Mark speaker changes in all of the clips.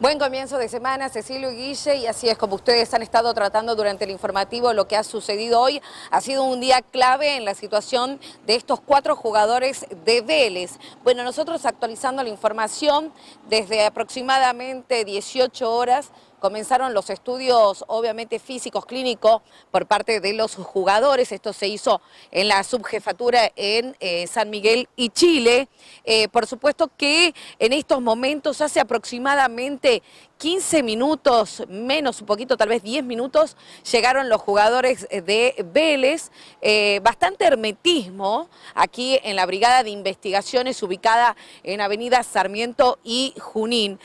Speaker 1: Buen comienzo de semana, Cecilio y Guille, y así es como ustedes han estado tratando durante el informativo lo que ha sucedido hoy. Ha sido un día clave en la situación de estos cuatro jugadores de Vélez. Bueno, nosotros actualizando la información desde aproximadamente 18 horas Comenzaron los estudios, obviamente físicos, clínicos, por parte de los jugadores. Esto se hizo en la subjefatura en eh, San Miguel y Chile. Eh, por supuesto que en estos momentos, hace aproximadamente 15 minutos, menos un poquito, tal vez 10 minutos, llegaron los jugadores de Vélez. Eh, bastante hermetismo aquí en la Brigada de Investigaciones ubicada en Avenida Sarmiento y Junín.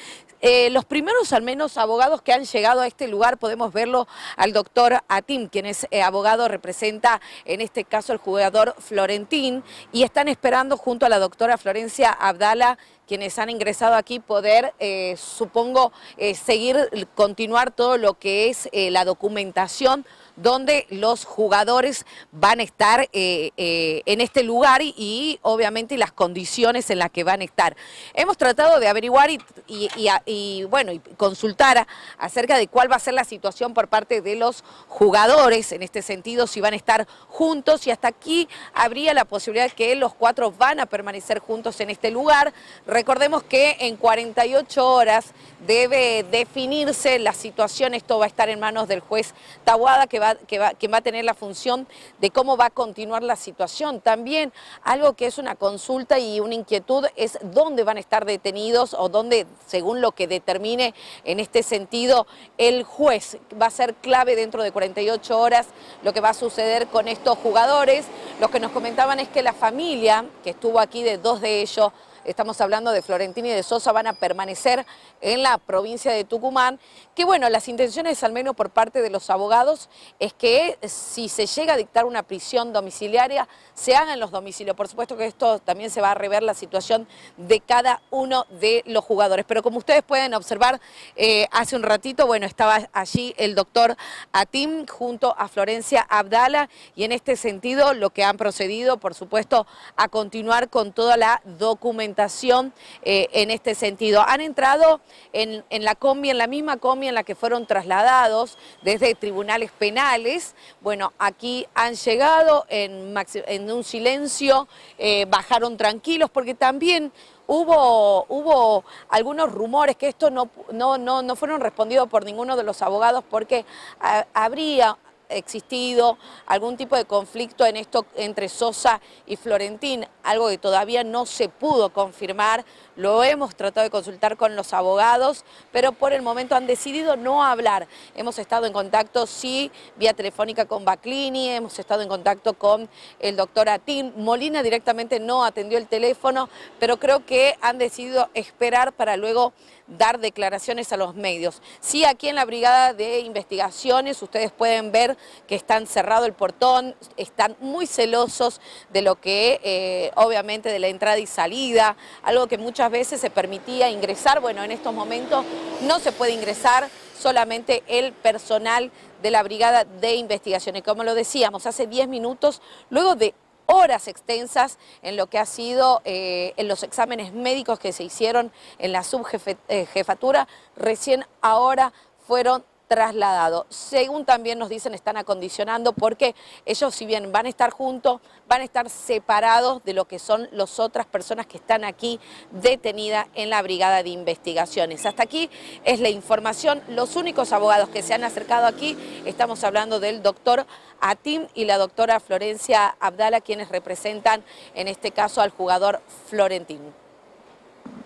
Speaker 1: Eh, los primeros, al menos, abogados que han llegado a este lugar, podemos verlo al doctor Atim, quien es eh, abogado, representa en este caso el jugador Florentín, y están esperando junto a la doctora Florencia Abdala quienes han ingresado aquí poder, eh, supongo, seguir, continuar todo lo que es la documentación donde los jugadores van a estar eh, eh, en este lugar y, obviamente las condiciones en las que van a estar. Hemos tratado de averiguar y, bueno, y consultar acerca de cuál va a ser la situación por parte de los jugadores, en este sentido, si van a estar juntos y hasta aquí habría la posibilidad que los cuatro van a permanecer juntos en este lugar. Recordemos que en 48 horas debe definirse la situación, esto va a estar en manos del juez Tahuada, que va, que va a tener la función de cómo va a continuar la situación. También algo que es una consulta y una inquietud es dónde van a estar detenidos o dónde, según lo que determine en este sentido el juez. Va a ser clave dentro de 48 horas lo que va a suceder con estos jugadores. Lo que nos comentaban es que la familia, que estuvo aquí de dos de ellos, estamos hablando de Florentini y de Sosa, van a permanecer en la provincia de Tucumán, que bueno, las intenciones al menos por parte de los abogados es que si se llega a dictar una prisión domiciliaria, se haga en los domicilios. Por supuesto que esto también se va a rever la situación de cada uno de los jugadores. Pero como ustedes pueden observar, eh, hace un ratito, bueno, estaba allí el doctor Atim junto a Florencia Abdala y en este sentido lo que han procedido, por supuesto, a continuar con toda la documentación eh, en este sentido. Han entrado en, la combi, en la misma combi en la que fueron trasladados desde tribunales penales. Bueno, aquí han llegado en, un silencio, eh, bajaron tranquilos porque también Hubo, hubo, algunos rumores que esto no, no, no, fueron respondidos por ninguno de los abogados porque ah, habría existido algún tipo de conflicto en esto entre Sosa y Florentín, algo que todavía no se pudo confirmar, lo hemos tratado de consultar con los abogados, pero por el momento han decidido no hablar. Hemos estado en contacto, sí, vía telefónica con Baclini, hemos estado en contacto con el doctor Atín. Molina directamente no atendió el teléfono, pero creo que han decidido esperar para luego dar declaraciones a los medios. Sí, aquí en la Brigada de Investigaciones ustedes pueden ver que están cerrado el portón, están muy celosos de lo que, eh, obviamente, de la entrada y salida, algo que muchas veces se permitía ingresar, bueno, en estos momentos no se puede ingresar solamente el personal de la Brigada de Investigaciones. Como lo decíamos, hace 10 minutos, luego de horas extensas en lo que ha sido eh, en los exámenes médicos que se hicieron en la subjefatura, recién ahora fueron trasladado. Según también nos dicen, están acondicionando porque ellos si bien van a estar juntos, van a estar separados de lo que son las otras personas que están aquí detenidas en la Brigada de Investigaciones. Hasta aquí es la información. Los únicos abogados que se han acercado aquí, estamos hablando del doctor Atim y la doctora Florencia Abdala, quienes representan en este caso al jugador Florentino.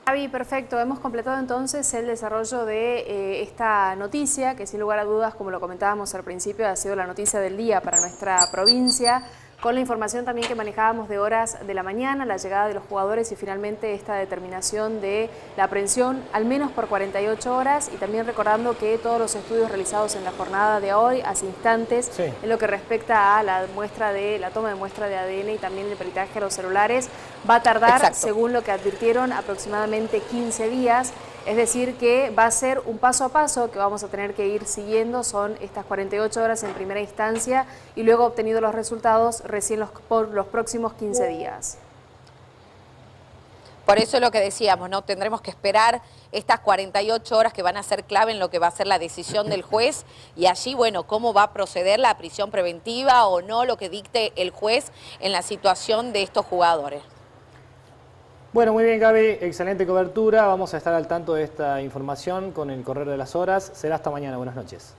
Speaker 2: Javi, perfecto. Hemos completado entonces el desarrollo de eh, esta noticia, que sin lugar a dudas, como lo comentábamos al principio, ha sido la noticia del día para nuestra provincia con la información también que manejábamos de horas de la mañana, la llegada de los jugadores y finalmente esta determinación de la aprehensión al menos por 48 horas y también recordando que todos los estudios realizados en la jornada de hoy, hace instantes, en lo que respecta a la muestra de la toma de muestra de ADN y también el peritaje de los celulares, va a tardar, según lo que advirtieron, aproximadamente 15 días. Es decir, que va a ser un paso a paso que vamos a tener que ir siguiendo, son estas 48 horas en primera instancia y luego obtenidos los resultados recién los, por los próximos 15 días.
Speaker 1: Por eso es lo que decíamos, ¿no? Tendremos que esperar estas 48 horas que van a ser clave en lo que va a ser la decisión del juez y allí, bueno, cómo va a proceder la prisión preventiva o no, lo que dicte el juez en la situación de estos jugadores.
Speaker 3: Bueno, muy bien Gaby, excelente cobertura. Vamos a estar al tanto de esta información con el correr de las horas. Será hasta mañana. Buenas noches.